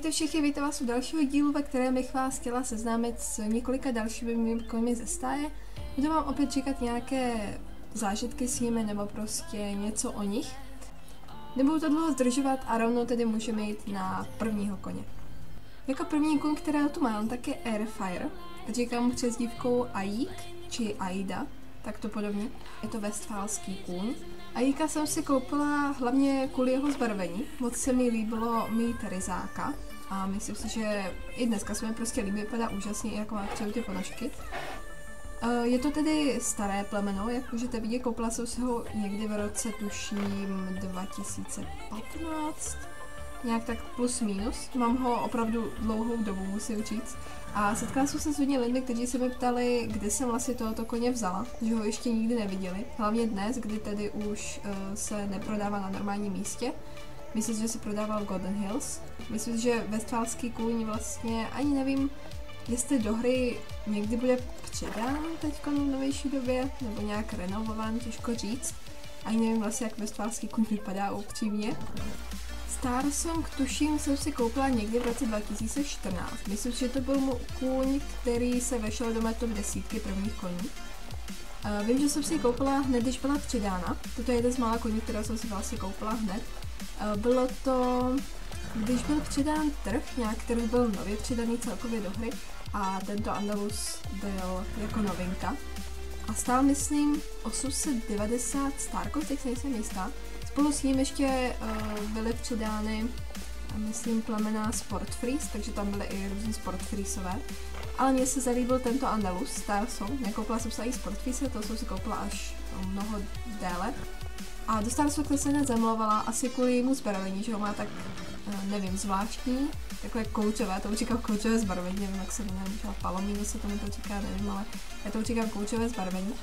Ahojte všichni, vítám vás u dalšího dílu, ve kterém bych vás chtěla seznámit s několika dalšími koněmi ze stáje. Budu vám opět říkat nějaké zážitky s nimi nebo prostě něco o nich. Nebudu to dlouho zdržovat a rovnou tedy můžeme jít na prvního koně. Jako první kůň, kterého tu mám, tak je Airfire. Říkám mu přezdívkou Aik, či Aida, tak to podobně. Je to westfálský kůň. Aika jsem si koupila hlavně kvůli jeho zbarvení. Moc se mi líbilo mít ryzáka. A myslím si, že i dneska se mi prostě líbí, vypadá úžasně, jako má třeba ty ponožky. Eh, je to tedy staré plemeno, jak můžete vidět, koupila jsem si ho někdy v roce, tuším, 2015, nějak tak plus minus. Mám ho opravdu dlouhou dobu, musím říct. A setkala jsem se s hodně lidmi, kteří se mi ptali, kdy jsem vlastně tohoto koně vzala, že ho ještě nikdy neviděli. Hlavně dnes, kdy tedy už uh, se neprodává na normálním místě. Myslím, že se prodával v Golden Hills. Myslím, že westfálský kůň vlastně ani nevím, jestli do hry někdy bude předán teď v novější době, nebo nějak renovován, těžko říct. Ani nevím vlastně, jak westfálský kůň vypadá upřímně. Star Song, tuším, jsem si koupila někdy v roce 2014. Myslím, že to byl kůň, který se vešel do mé top desítky prvních koní. Uh, vím, že jsem si koupila hned, když byla přidána. Toto je jeden z mála koní, které jsem si vlastně koupila hned. Bylo to, když byl přidán trh, nějak, který byl nově přidaný celkově do hry a tento Andalus byl jako novinka. A stál, myslím, 890 Starkov, teď nejsem jistá. Spolu s ním ještě uh, byly přidány, myslím, plemena Sport Freeze, takže tam byly i různý Sport Freezeové. Ale mně se zalíbil tento Andalus, Star Song. Nekoupila jsem se i Sport Freeze, to jsem si koupila až mnoho déle. A do Star Song se nezamlovala asi kvůli jemu zbarvení, že ho má tak, uh, nevím, zvláštní, takové koučové, to říkám koučové zbarvení, nevím, jak se to nevím, palomíno se tomu to říká, nevím, ale já to říkám koučové zbarvení.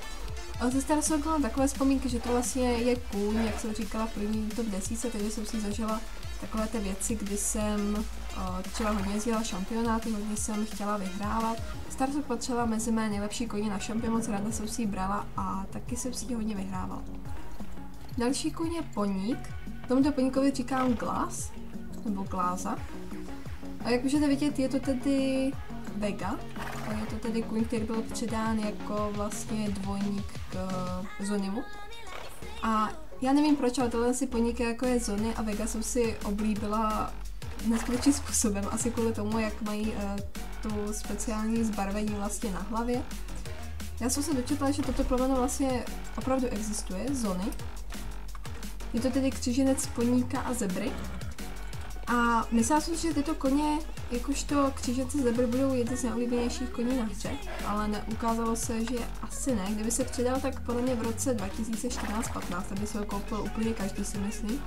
Ale ze Star Wars mám takové vzpomínky, že to vlastně je kůň, jak jsem říkala v první top desíce, takže jsem si zažila takové ty věci, kdy jsem třeba hodně jezdila šampionáty, hodně jsem chtěla vyhrávat. Star Wars patřila mezi mé nejlepší koně na šampion, moc ráda jsem si ji brala a taky jsem si ji hodně vyhrávala. Další kůň je poník. Tomuto poníkovi říkám Glass, nebo Gláza. A jak můžete vidět, je to tedy Vega. A je to tedy kůň, který byl předán jako vlastně dvojník k Zonimu. A já nevím proč, ale tohle si poníky jako je Zony a Vega jsem si oblíbila neskutečným způsobem, asi kvůli tomu, jak mají uh, tu speciální zbarvení vlastně na hlavě. Já jsem se dočetla, že toto plemeno vlastně opravdu existuje, Zony. Je to tedy křiženec poníka a zebry. A jsem si, že tyto koně, jakožto křížence zebry, budou jedny z nejoblíbenějších koní na hře, ale neukázalo se, že asi ne. Kdyby se přidal, tak podle mě v roce 2014-15, aby se ho koupil úplně každý, si myslím.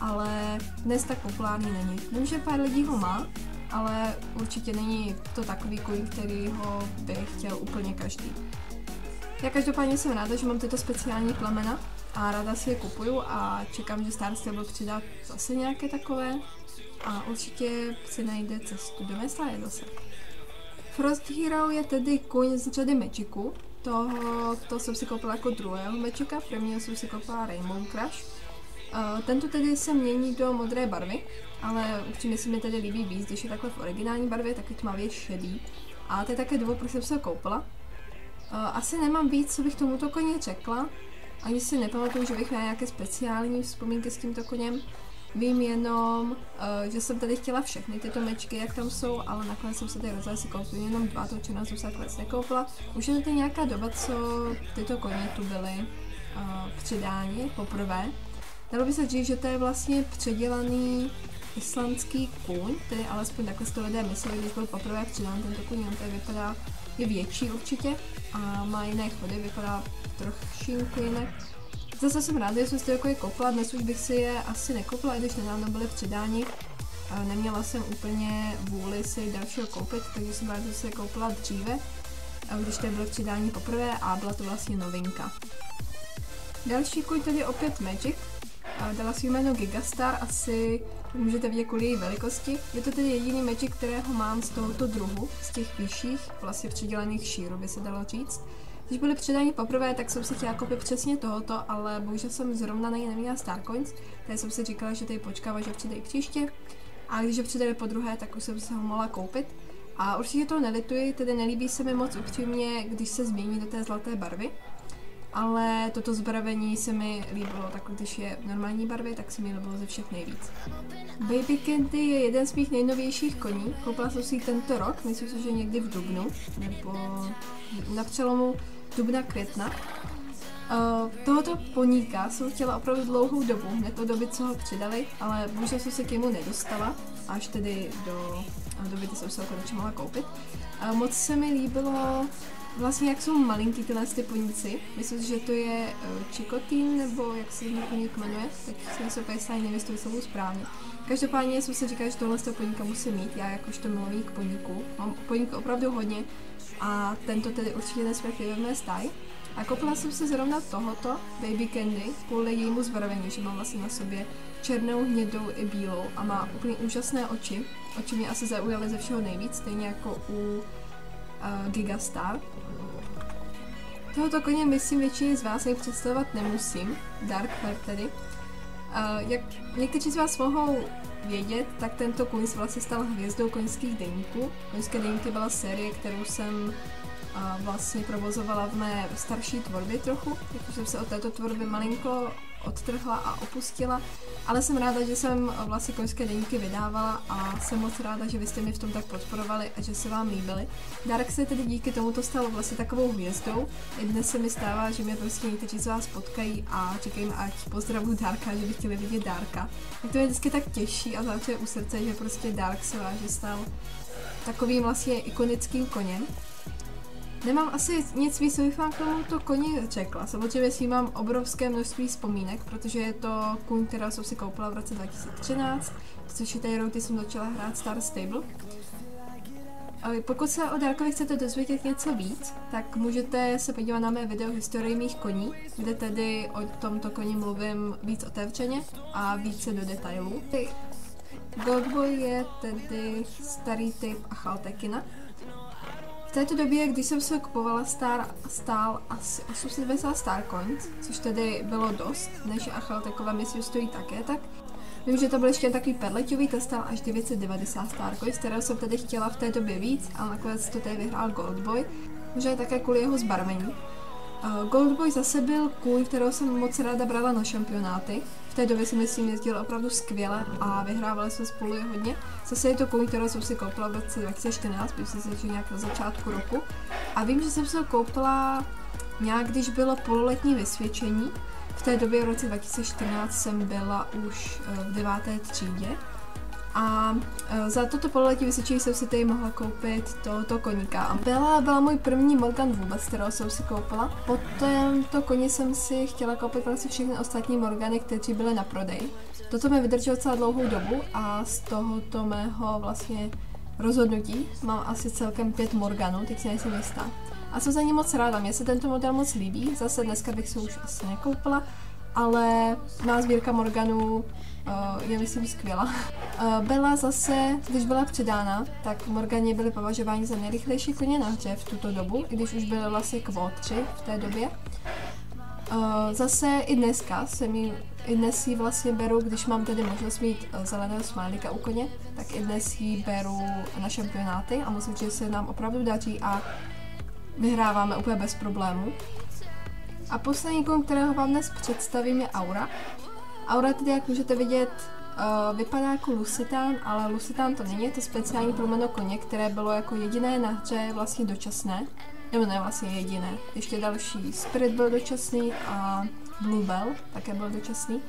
Ale dnes tak populární není. Vím, že pár lidí ho má, ale určitě není to takový koň, který ho by chtěl úplně každý. Já každopádně jsem ráda, že mám tyto speciální plemena a ráda si je kupuju a čekám, že Star Stable přidá zase nějaké takové a určitě si najde cestu do mé zase. Frost Hero je tedy kůň z řady Magicu. Toho, to jsem si koupila jako druhého Magica, prvního jsem si koupila Rainbow Crush. Uh, tento tedy se mění do modré barvy, ale určitě se mi tedy líbí víc, když je takhle v originální barvě, tak je tmavě šedý. A to je také důvod, proč jsem se koupila. Uh, asi nemám víc, co bych tomuto koni řekla. Ani si nepamatuju, že bych měla nějaké speciální vzpomínky s tímto koněm. Vím jenom, uh, že jsem tady chtěla všechny tyto mečky, jak tam jsou, ale nakonec jsem se tady rozhodla si koupit jenom dva, to černá jsem se nakonec nekoupila. Už je to nějaká doba, co tyto koně tu byly uh, přidáni poprvé. Dalo by se říct, že to je vlastně předělaný islandský kůň, tedy alespoň takhle si to lidé mysleli, když byl poprvé přidán tento kůň, on tady vypadá, je větší určitě a má jiné chody, vypadá trošku jinak Zase jsem ráda, že jsem si jako je koupila, dnes už bych si je asi nekoupila, i když nedávno byly přidáni. Neměla jsem úplně vůli si dalšího koupit, takže jsem ráda, že si je koupila dříve, když to bylo přidání poprvé a byla to vlastně novinka. Další kuň tedy opět Magic, dala si jméno Gigastar, asi můžete vidět kvůli její velikosti. Je to tedy jediný Magic, kterého mám z tohoto druhu, z těch vyšších, vlastně přidělených šíru by se dalo říct. Když byly předáni poprvé, tak jsem si chtěla koupit přesně tohoto, ale bohužel jsem zrovna na ní neměla Starcoins, takže jsem si říkala, že tady počkám, že přijde i příště. A když ho přidali po druhé, tak už jsem se ho mohla koupit. A určitě to nelituji, tedy nelíbí se mi moc upřímně, když se změní do té zlaté barvy. Ale toto zbarvení se mi líbilo, tak když je normální barvě, tak se mi líbilo ze všech nejvíc. Baby Candy je jeden z mých nejnovějších koní. Koupila jsem si tento rok, myslím si, že někdy v dubnu, nebo na přelomu dubna května. Uh, tohoto poníka jsem chtěla opravdu dlouhou dobu, hned od doby, co ho přidali, ale bohužel jsem se k němu nedostala, až tedy do doby, kdy jsem se ho konečně mohla koupit. Uh, moc se mi líbilo vlastně, jak jsou malinký tyhle ty poníci. Myslím, že to je čikotín, nebo jak se ten poník jmenuje, tak jsem se úplně nevím, jestli to správně. Každopádně jsem si říkala, že tohle toho poníka musím mít, já jakožto milovník poníku. Mám poníku opravdu hodně a tento tedy určitě nesmí v mé stáji. A koupila jsem se zrovna tohoto Baby Candy kvůli jejímu zbarvení, že mám vlastně na sobě černou, hnědou i bílou a má úplně úžasné oči. Oči mě asi zaujaly ze všeho nejvíc, stejně jako u uh, Gigastar. Tohoto koně myslím většině z vás ani představovat nemusím, Dark Fair tedy. Uh, jak někteří z vás mohou vědět, tak tento kůň se vlastně stal hvězdou koňských deníků. Koňské deníky byla série, kterou jsem a vlastně provozovala v mé starší tvorbě trochu, protože jsem se od této tvorby malinko odtrhla a opustila, ale jsem ráda, že jsem vlastně koňské deníky vydávala a jsem moc ráda, že vy jste mi v tom tak podporovali a že se vám líbily. Dark se tedy díky tomuto stalo vlastně takovou hvězdou. I dnes se mi stává, že mě prostě někteří z vás potkají a říkají mi, ať pozdravuju Darka, že by chtěli vidět Darka. Tak to je vždycky tak těžší a zároveň u srdce, že prostě Dark se váže stal takovým vlastně ikonickým koněm. Nemám asi nic víc, co bych vám k tomuto koni řekla. Samozřejmě s ním mám obrovské množství vzpomínek, protože je to kůň, která jsem si koupila v roce 2013, což je té jsem začala hrát Star Stable. Pokud se o Darkovi chcete dozvědět něco víc, tak můžete se podívat na mé video Historii mých koní, kde tedy o tomto koni mluvím víc otevřeně a více do detailů. Goldboy je tedy starý typ Achaltekina, v této době, když jsem se kupovala, star, stál asi 890 Starcoins, což tedy bylo dost, než Achel takové myslím stojí také tak. Vím, že to byl ještě takový perleťový, to stál až 990 Starcoins, které jsem tedy chtěla v té době víc, ale nakonec to tady vyhrál Goldboy, možná také kvůli jeho zbarvení. Goldboy zase byl kůň, kterou jsem moc ráda brala na šampionáty. V té době si myslím jezdil opravdu skvěle a vyhrávali jsme spolu je hodně. Zase je to kůň, kterou jsem si koupila v roce 2014, myslím si, že nějak na začátku roku. A vím, že jsem si ho koupila nějak, když bylo pololetní vysvědčení. V té době v roce 2014 jsem byla už eh, v deváté třídě a e, za toto pololetí vysvědčení jsem si tady mohla koupit tohoto koníka. Byla, byla můj první Morgan vůbec, kterou jsem si koupila. Potom to koni jsem si chtěla koupit vlastně všechny ostatní Morgany, které byly na prodej. Toto mi vydrželo celá dlouhou dobu a z tohoto mého vlastně rozhodnutí mám asi celkem pět Morganů, teď si nejsem jistá. A jsem za ní moc ráda, mně se tento model moc líbí, zase dneska bych se už asi nekoupila, ale má sbírka Morganů je myslím skvělá. Uh, byla zase, když byla předána, tak Morgani byly považováni za nejrychlejší koně na hře v tuto dobu, i když už byly vlastně kvot 3 v té době. Uh, zase i dneska se mi, i dnes ji vlastně beru, když mám tedy možnost mít zeleného smajlíka u koně, tak i dnes ji beru na šampionáty a musím říct, že se nám opravdu daří a vyhráváme úplně bez problémů. A poslední kon, kterého vám dnes představím, je Aura. Aura tedy, jak můžete vidět, uh, vypadá jako Lusitán, ale Lusitán to není, je to speciální promeno koně, které bylo jako jediné na hře vlastně dočasné. Nebo ne vlastně jediné. Ještě další Spirit byl dočasný a Bluebell také byl dočasný.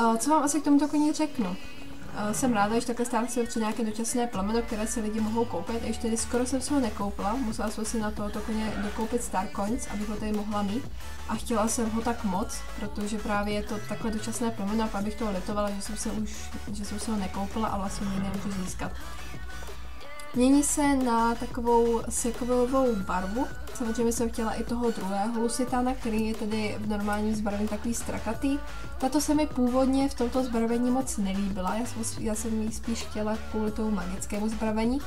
Uh, co vám asi k tomuto koni řeknu? Jsem ráda, že takhle stále se nějaké dočasné plemeno, které si lidi mohou koupit. Ještě tedy skoro jsem si ho nekoupila, musela jsem si na tohoto koně dokoupit Star Coins, abych ho tady mohla mít. A chtěla jsem ho tak moc, protože právě je to takhle dočasné plemeno, abych toho litovala, že jsem se už, že jsem si ho nekoupila a vlastně mě nemůžu získat. Mění se na takovou sekovilovou barvu. Samozřejmě jsem chtěla i toho druhého lusitána, který je tedy v normálním zbarvení takový strakatý. Tato se mi původně v tomto zbarvení moc nelíbila, já jsem, já jsem ji spíš chtěla kvůli tomu magickému zbarvení.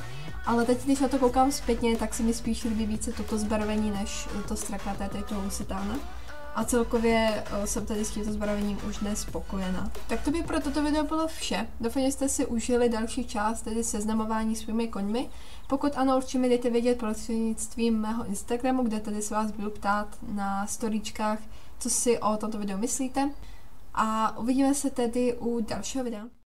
Ale teď, když na to koukám zpětně, tak se mi spíš líbí více toto zbarvení, než to strakaté tady toho lusitána. A celkově uh, jsem tady s tímto zbavením už dnes spokojená. Tak to by pro toto video bylo vše. Doufám, že jste si užili další část, tedy seznamování svými koňmi. Pokud ano, určitě mi dejte vědět prostřednictvím mého Instagramu, kde tady se vás budu ptát na storíčkách, co si o tomto videu myslíte. A uvidíme se tedy u dalšího videa.